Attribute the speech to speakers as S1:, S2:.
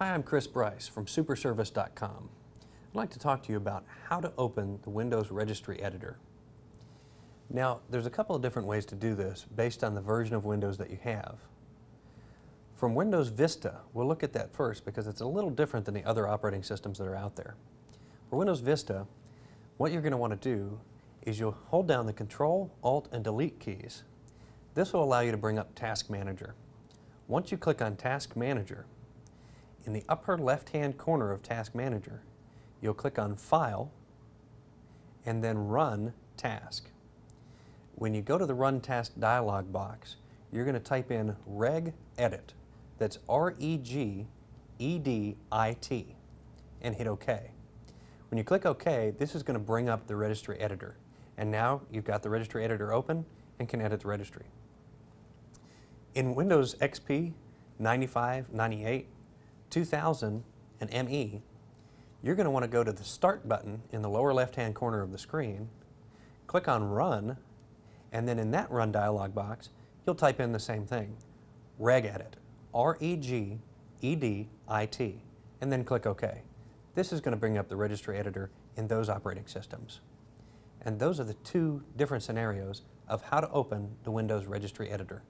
S1: Hi, I'm Chris Bryce from Superservice.com. I'd like to talk to you about how to open the Windows Registry Editor. Now, there's a couple of different ways to do this based on the version of Windows that you have. From Windows Vista, we'll look at that first because it's a little different than the other operating systems that are out there. For Windows Vista, what you're going to want to do is you'll hold down the Control, Alt, and Delete keys. This will allow you to bring up Task Manager. Once you click on Task Manager, in the upper left-hand corner of Task Manager, you'll click on File and then Run Task. When you go to the Run Task dialog box, you're going to type in regedit, that's R-E-G-E-D-I-T, and hit OK. When you click OK, this is going to bring up the registry editor. And now you've got the registry editor open and can edit the registry. In Windows XP 95, 98, 2000 and ME, you're going to want to go to the Start button in the lower left-hand corner of the screen, click on Run, and then in that Run dialog box, you'll type in the same thing, regedit, R-E-G-E-D-I-T, and then click OK. This is going to bring up the registry editor in those operating systems. And those are the two different scenarios of how to open the Windows Registry Editor.